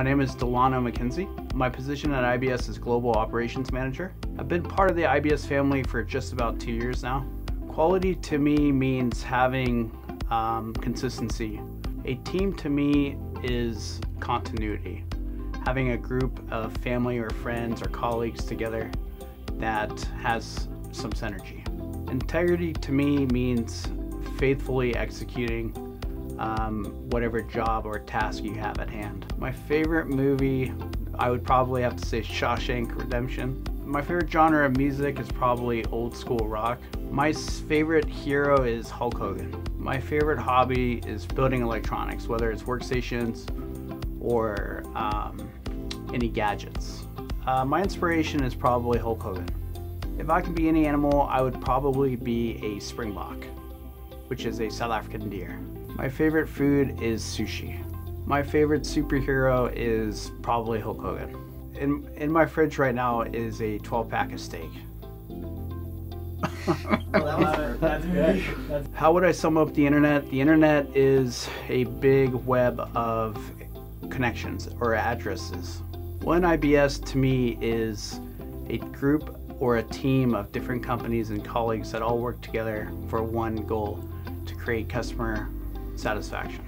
My name is Delano McKenzie. My position at IBS is Global Operations Manager. I've been part of the IBS family for just about two years now. Quality to me means having um, consistency. A team to me is continuity. Having a group of family or friends or colleagues together that has some synergy. Integrity to me means faithfully executing um, whatever job or task you have at hand. My favorite movie, I would probably have to say Shawshank Redemption. My favorite genre of music is probably old school rock. My favorite hero is Hulk Hogan. My favorite hobby is building electronics, whether it's workstations or um, any gadgets. Uh, my inspiration is probably Hulk Hogan. If I could be any animal, I would probably be a springbok, which is a South African deer. My favorite food is sushi. My favorite superhero is probably Hulk Hogan. In, in my fridge right now is a 12 pack of steak. that's good. That's How would I sum up the internet? The internet is a big web of connections or addresses. One IBS to me is a group or a team of different companies and colleagues that all work together for one goal to create customer satisfaction.